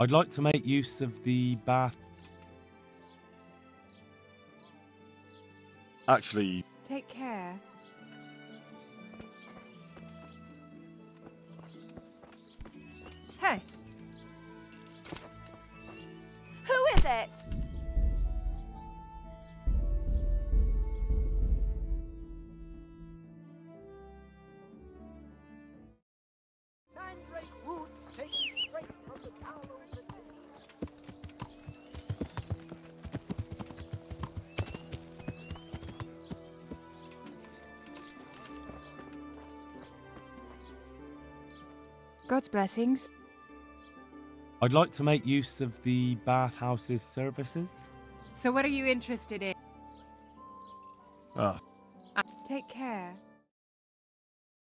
I'd like to make use of the bath. Actually, Take care. Hey. Who is it? God's blessings. I'd like to make use of the bathhouse's services. So, what are you interested in? ah, Take care.